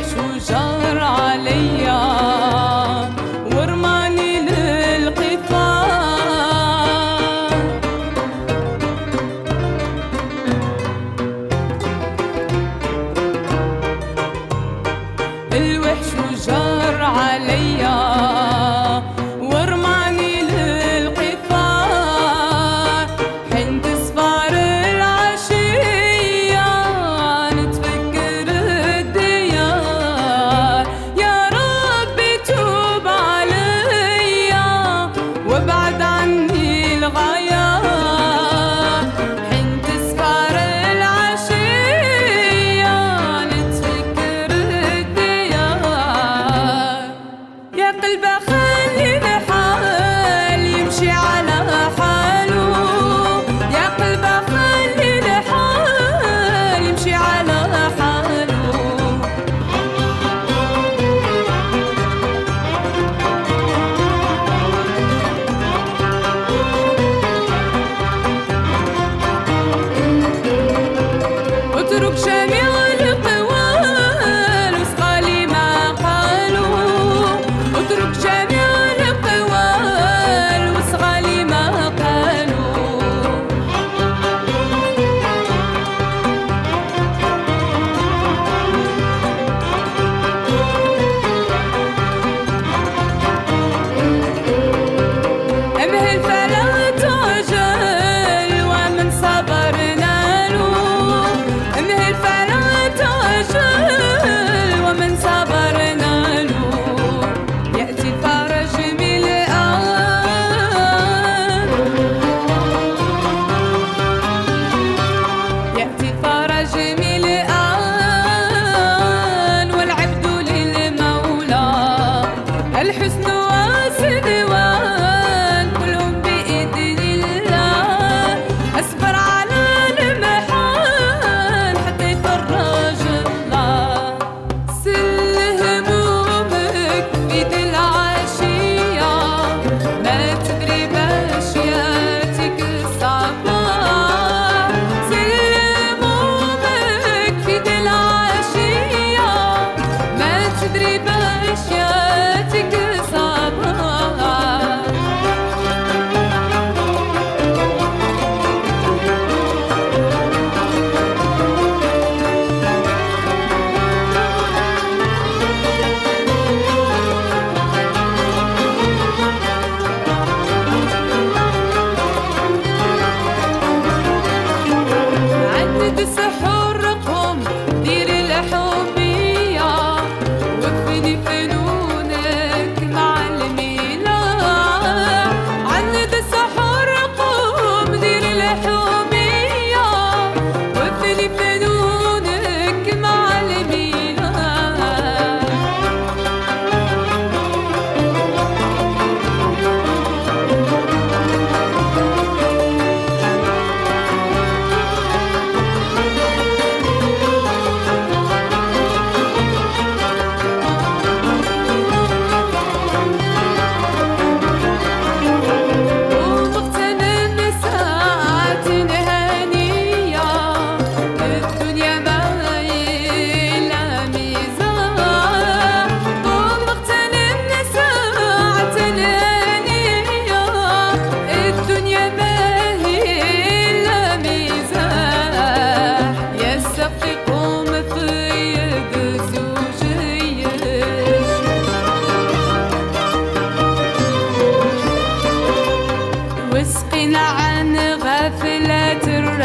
Jesús.